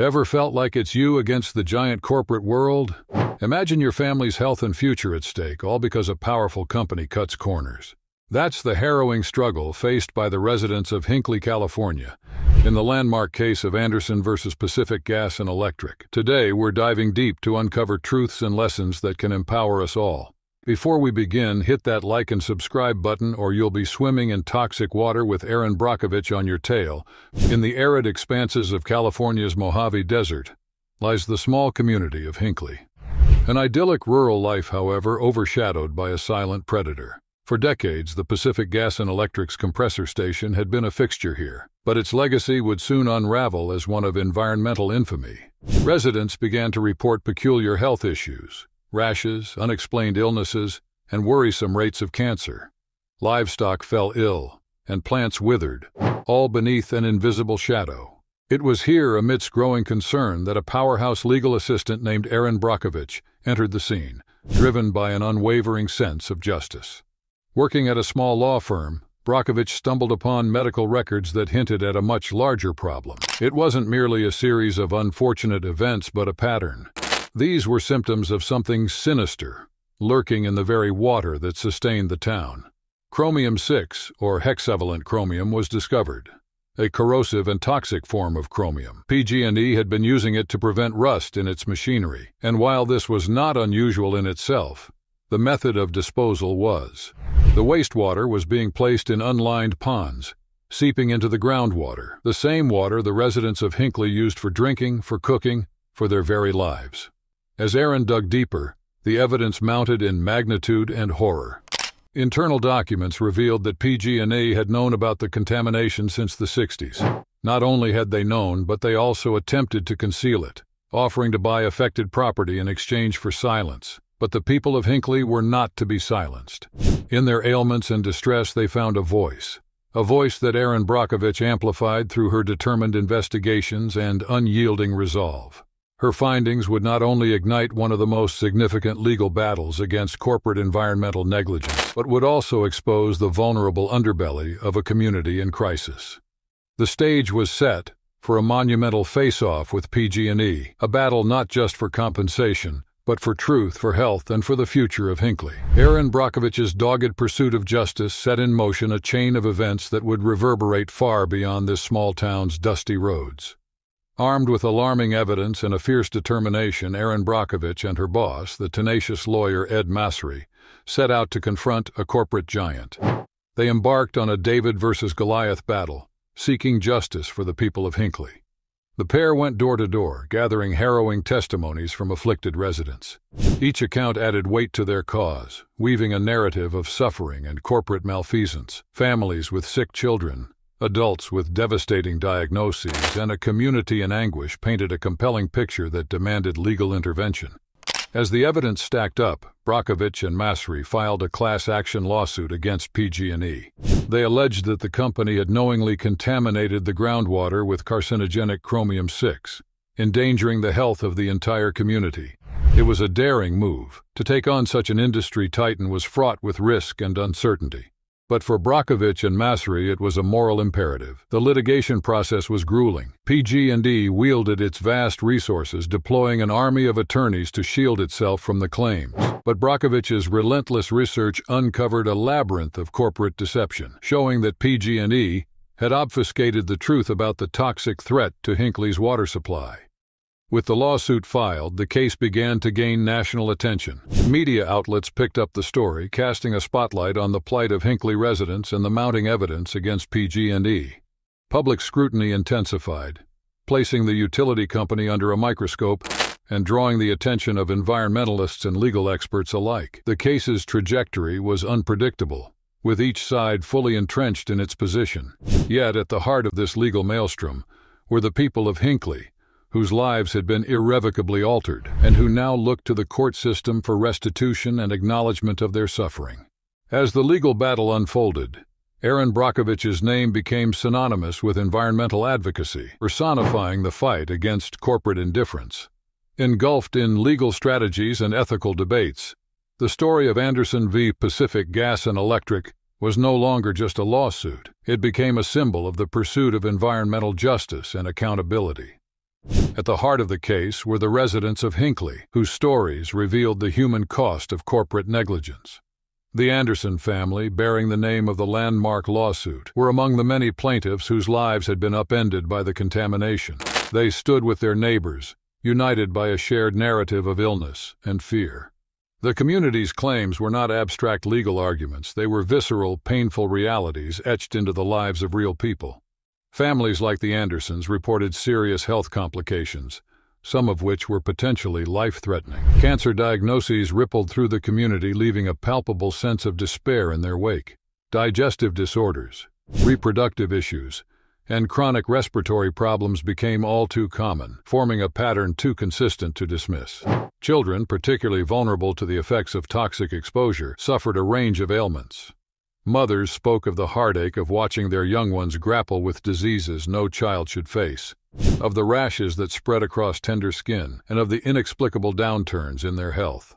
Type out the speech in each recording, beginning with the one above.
Ever felt like it's you against the giant corporate world? Imagine your family's health and future at stake, all because a powerful company cuts corners. That's the harrowing struggle faced by the residents of Hinkley, California, in the landmark case of Anderson versus Pacific Gas and Electric. Today, we're diving deep to uncover truths and lessons that can empower us all. Before we begin, hit that like and subscribe button or you'll be swimming in toxic water with Erin Brockovich on your tail. In the arid expanses of California's Mojave Desert lies the small community of Hinkley. An idyllic rural life, however, overshadowed by a silent predator. For decades, the Pacific Gas and Electric's compressor station had been a fixture here, but its legacy would soon unravel as one of environmental infamy. Residents began to report peculiar health issues, rashes, unexplained illnesses, and worrisome rates of cancer. Livestock fell ill, and plants withered, all beneath an invisible shadow. It was here, amidst growing concern, that a powerhouse legal assistant named Erin Brockovich entered the scene, driven by an unwavering sense of justice. Working at a small law firm, Brockovich stumbled upon medical records that hinted at a much larger problem. It wasn't merely a series of unfortunate events, but a pattern. These were symptoms of something sinister, lurking in the very water that sustained the town. Chromium 6, or hexavalent chromium, was discovered, a corrosive and toxic form of chromium. PG&E had been using it to prevent rust in its machinery, and while this was not unusual in itself, the method of disposal was. The wastewater was being placed in unlined ponds, seeping into the groundwater, the same water the residents of Hinkley used for drinking, for cooking, for their very lives. As Erin dug deeper, the evidence mounted in magnitude and horror. Internal documents revealed that PG&E had known about the contamination since the 60s. Not only had they known, but they also attempted to conceal it, offering to buy affected property in exchange for silence. But the people of Hinkley were not to be silenced. In their ailments and distress, they found a voice. A voice that Erin Brockovich amplified through her determined investigations and unyielding resolve. Her findings would not only ignite one of the most significant legal battles against corporate environmental negligence, but would also expose the vulnerable underbelly of a community in crisis. The stage was set for a monumental face-off with PG&E, a battle not just for compensation, but for truth, for health, and for the future of Hinkley. Erin Brockovich's dogged pursuit of justice set in motion a chain of events that would reverberate far beyond this small town's dusty roads. Armed with alarming evidence and a fierce determination, Erin Brockovich and her boss, the tenacious lawyer Ed Masry, set out to confront a corporate giant. They embarked on a David versus Goliath battle, seeking justice for the people of Hinkley. The pair went door to door, gathering harrowing testimonies from afflicted residents. Each account added weight to their cause, weaving a narrative of suffering and corporate malfeasance. Families with sick children, Adults with devastating diagnoses and a community in anguish painted a compelling picture that demanded legal intervention. As the evidence stacked up, Brockovich and Masry filed a class action lawsuit against PG&E. They alleged that the company had knowingly contaminated the groundwater with carcinogenic chromium-6, endangering the health of the entire community. It was a daring move. To take on such an industry titan was fraught with risk and uncertainty. But for Brockovich and Masry, it was a moral imperative. The litigation process was grueling. PG&E wielded its vast resources, deploying an army of attorneys to shield itself from the claims. But Brockovich's relentless research uncovered a labyrinth of corporate deception, showing that PG&E had obfuscated the truth about the toxic threat to Hinkley's water supply. With the lawsuit filed, the case began to gain national attention. Media outlets picked up the story, casting a spotlight on the plight of Hinkley residents and the mounting evidence against PG&E. Public scrutiny intensified, placing the utility company under a microscope and drawing the attention of environmentalists and legal experts alike. The case's trajectory was unpredictable, with each side fully entrenched in its position. Yet at the heart of this legal maelstrom were the people of Hinkley, whose lives had been irrevocably altered, and who now looked to the court system for restitution and acknowledgement of their suffering. As the legal battle unfolded, Erin Brockovich's name became synonymous with environmental advocacy, personifying the fight against corporate indifference. Engulfed in legal strategies and ethical debates, the story of Anderson v. Pacific Gas and Electric was no longer just a lawsuit. It became a symbol of the pursuit of environmental justice and accountability. At the heart of the case were the residents of Hinkley, whose stories revealed the human cost of corporate negligence. The Anderson family, bearing the name of the landmark lawsuit, were among the many plaintiffs whose lives had been upended by the contamination. They stood with their neighbors, united by a shared narrative of illness and fear. The community's claims were not abstract legal arguments, they were visceral, painful realities etched into the lives of real people. Families like the Andersons reported serious health complications, some of which were potentially life threatening. Cancer diagnoses rippled through the community, leaving a palpable sense of despair in their wake. Digestive disorders, reproductive issues, and chronic respiratory problems became all too common, forming a pattern too consistent to dismiss. Children, particularly vulnerable to the effects of toxic exposure, suffered a range of ailments. Mothers spoke of the heartache of watching their young ones grapple with diseases no child should face, of the rashes that spread across tender skin, and of the inexplicable downturns in their health.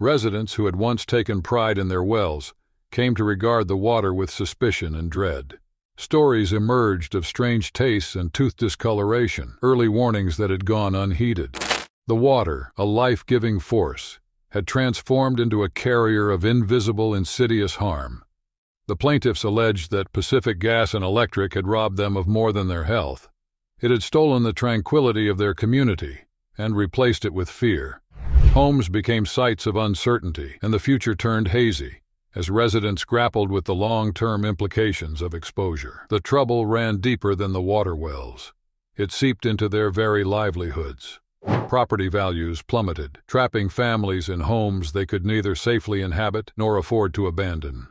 Residents who had once taken pride in their wells came to regard the water with suspicion and dread. Stories emerged of strange tastes and tooth discoloration, early warnings that had gone unheeded. The water, a life giving force, had transformed into a carrier of invisible, insidious harm. The plaintiffs alleged that Pacific Gas and Electric had robbed them of more than their health. It had stolen the tranquility of their community and replaced it with fear. Homes became sites of uncertainty, and the future turned hazy as residents grappled with the long-term implications of exposure. The trouble ran deeper than the water wells. It seeped into their very livelihoods. Property values plummeted, trapping families in homes they could neither safely inhabit nor afford to abandon.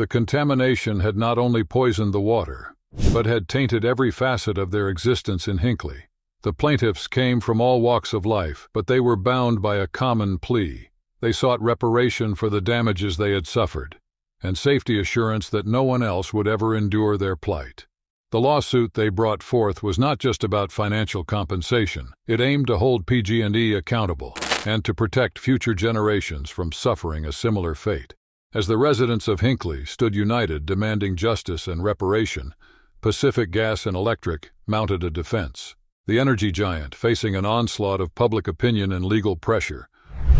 The contamination had not only poisoned the water, but had tainted every facet of their existence in Hinkley. The plaintiffs came from all walks of life, but they were bound by a common plea they sought reparation for the damages they had suffered, and safety assurance that no one else would ever endure their plight. The lawsuit they brought forth was not just about financial compensation. It aimed to hold PG&E accountable and to protect future generations from suffering a similar fate. As the residents of Hinkley stood united demanding justice and reparation, Pacific Gas and Electric mounted a defense. The energy giant, facing an onslaught of public opinion and legal pressure,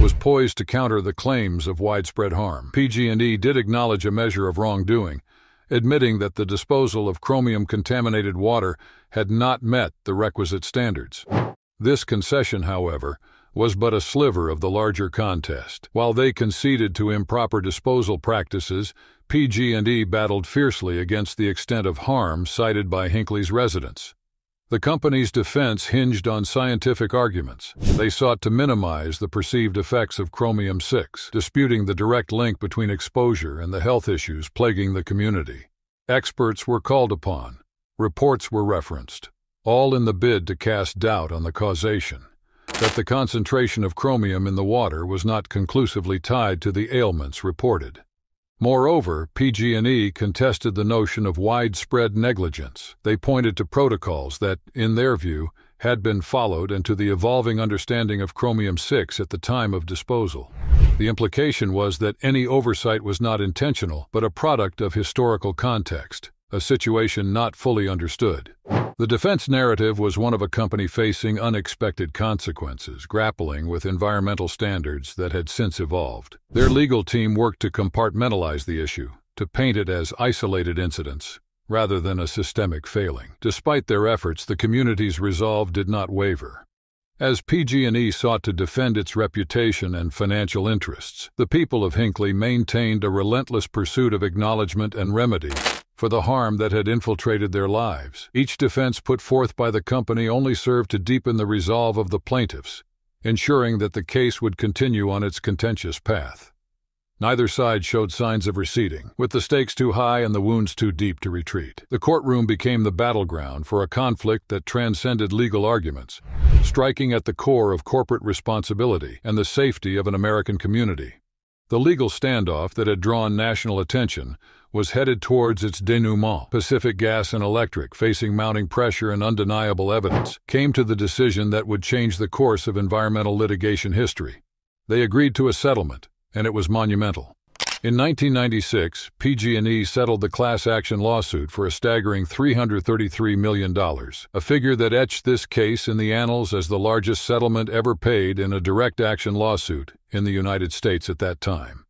was poised to counter the claims of widespread harm. PG&E did acknowledge a measure of wrongdoing, admitting that the disposal of chromium-contaminated water had not met the requisite standards. This concession, however, was but a sliver of the larger contest. While they conceded to improper disposal practices, PG&E battled fiercely against the extent of harm cited by Hinkley's residents. The company's defense hinged on scientific arguments. They sought to minimize the perceived effects of chromium 6, disputing the direct link between exposure and the health issues plaguing the community. Experts were called upon, reports were referenced, all in the bid to cast doubt on the causation. That the concentration of chromium in the water was not conclusively tied to the ailments reported. Moreover, PG&E contested the notion of widespread negligence. They pointed to protocols that, in their view, had been followed and to the evolving understanding of chromium-6 at the time of disposal. The implication was that any oversight was not intentional, but a product of historical context, a situation not fully understood. The defense narrative was one of a company facing unexpected consequences, grappling with environmental standards that had since evolved. Their legal team worked to compartmentalize the issue, to paint it as isolated incidents, rather than a systemic failing. Despite their efforts, the community's resolve did not waver. As PG&E sought to defend its reputation and financial interests, the people of Hinkley maintained a relentless pursuit of acknowledgement and remedy for the harm that had infiltrated their lives. Each defense put forth by the company only served to deepen the resolve of the plaintiffs, ensuring that the case would continue on its contentious path. Neither side showed signs of receding, with the stakes too high and the wounds too deep to retreat. The courtroom became the battleground for a conflict that transcended legal arguments, striking at the core of corporate responsibility and the safety of an American community. The legal standoff that had drawn national attention was headed towards its denouement. Pacific Gas and Electric, facing mounting pressure and undeniable evidence, came to the decision that would change the course of environmental litigation history. They agreed to a settlement, and it was monumental. In 1996, PG&E settled the class action lawsuit for a staggering $333 million, a figure that etched this case in the annals as the largest settlement ever paid in a direct action lawsuit in the United States at that time.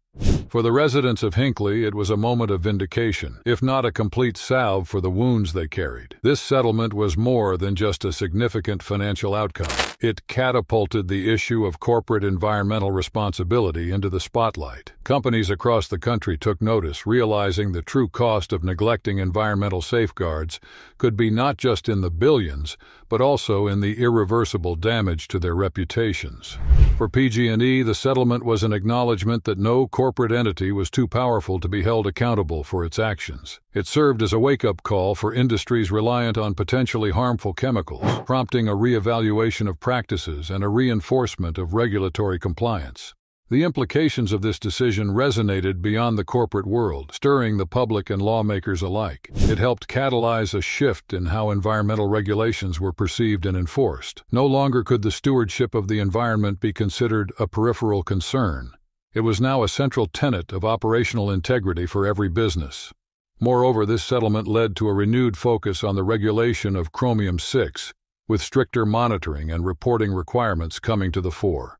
For the residents of Hinkley, it was a moment of vindication, if not a complete salve for the wounds they carried. This settlement was more than just a significant financial outcome. It catapulted the issue of corporate environmental responsibility into the spotlight. Companies across the country took notice, realizing the true cost of neglecting environmental safeguards could be not just in the billions, but also in the irreversible damage to their reputations. For PG&E, the settlement was an acknowledgement that no corporate entity was too powerful to be held accountable for its actions. It served as a wake-up call for industries reliant on potentially harmful chemicals, prompting a re-evaluation of practices and a reinforcement of regulatory compliance. The implications of this decision resonated beyond the corporate world, stirring the public and lawmakers alike. It helped catalyze a shift in how environmental regulations were perceived and enforced. No longer could the stewardship of the environment be considered a peripheral concern. It was now a central tenet of operational integrity for every business. Moreover, this settlement led to a renewed focus on the regulation of chromium 6, with stricter monitoring and reporting requirements coming to the fore.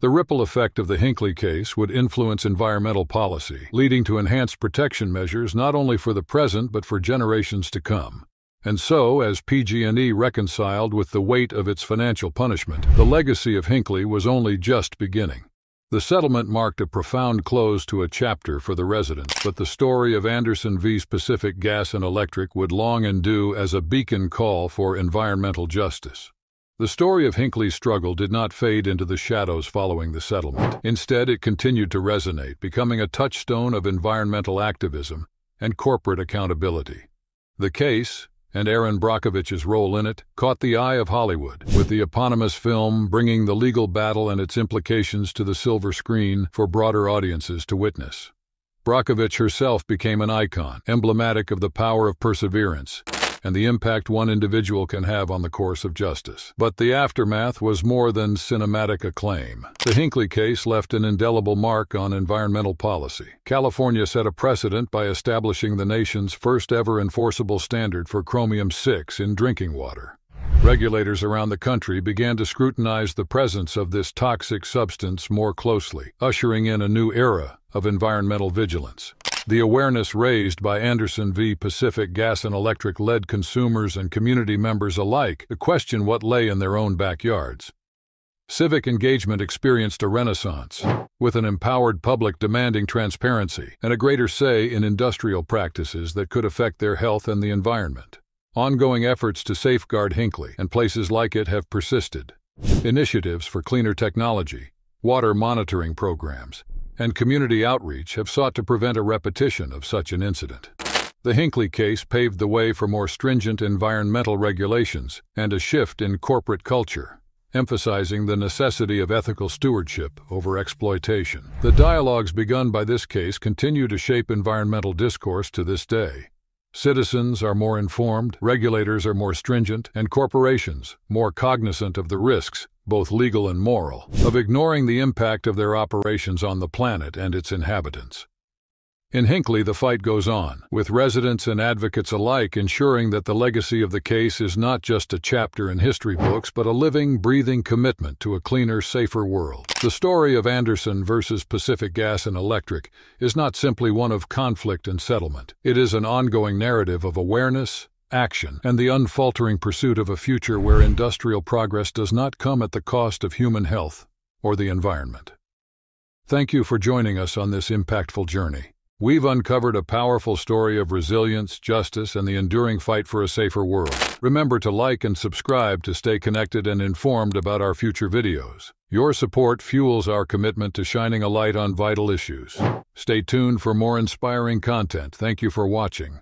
The ripple effect of the Hinkley case would influence environmental policy, leading to enhanced protection measures not only for the present but for generations to come. And so, as PG&E reconciled with the weight of its financial punishment, the legacy of Hinkley was only just beginning. The settlement marked a profound close to a chapter for the residents, but the story of Anderson v. Pacific Gas and Electric would long endure as a beacon call for environmental justice. The story of Hinkley's struggle did not fade into the shadows following the settlement. Instead, it continued to resonate, becoming a touchstone of environmental activism and corporate accountability. The case, and Erin Brockovich's role in it, caught the eye of Hollywood, with the eponymous film bringing the legal battle and its implications to the silver screen for broader audiences to witness. Brockovich herself became an icon, emblematic of the power of perseverance and the impact one individual can have on the course of justice. But the aftermath was more than cinematic acclaim. The Hinkley case left an indelible mark on environmental policy. California set a precedent by establishing the nation's first ever enforceable standard for chromium 6 in drinking water. Regulators around the country began to scrutinize the presence of this toxic substance more closely, ushering in a new era of environmental vigilance. The awareness raised by Anderson v. Pacific Gas and Electric led consumers and community members alike to question what lay in their own backyards. Civic engagement experienced a renaissance, with an empowered public demanding transparency and a greater say in industrial practices that could affect their health and the environment. Ongoing efforts to safeguard Hinkley and places like it have persisted. Initiatives for cleaner technology, water monitoring programs, and community outreach have sought to prevent a repetition of such an incident. The Hinkley case paved the way for more stringent environmental regulations and a shift in corporate culture, emphasizing the necessity of ethical stewardship over exploitation. The dialogues begun by this case continue to shape environmental discourse to this day. Citizens are more informed, regulators are more stringent, and corporations more cognizant of the risks both legal and moral, of ignoring the impact of their operations on the planet and its inhabitants. In Hinkley, the fight goes on, with residents and advocates alike ensuring that the legacy of the case is not just a chapter in history books, but a living, breathing commitment to a cleaner, safer world. The story of Anderson versus Pacific Gas and Electric is not simply one of conflict and settlement. It is an ongoing narrative of awareness, action, and the unfaltering pursuit of a future where industrial progress does not come at the cost of human health or the environment. Thank you for joining us on this impactful journey. We've uncovered a powerful story of resilience, justice, and the enduring fight for a safer world. Remember to like and subscribe to stay connected and informed about our future videos. Your support fuels our commitment to shining a light on vital issues. Stay tuned for more inspiring content. Thank you for watching.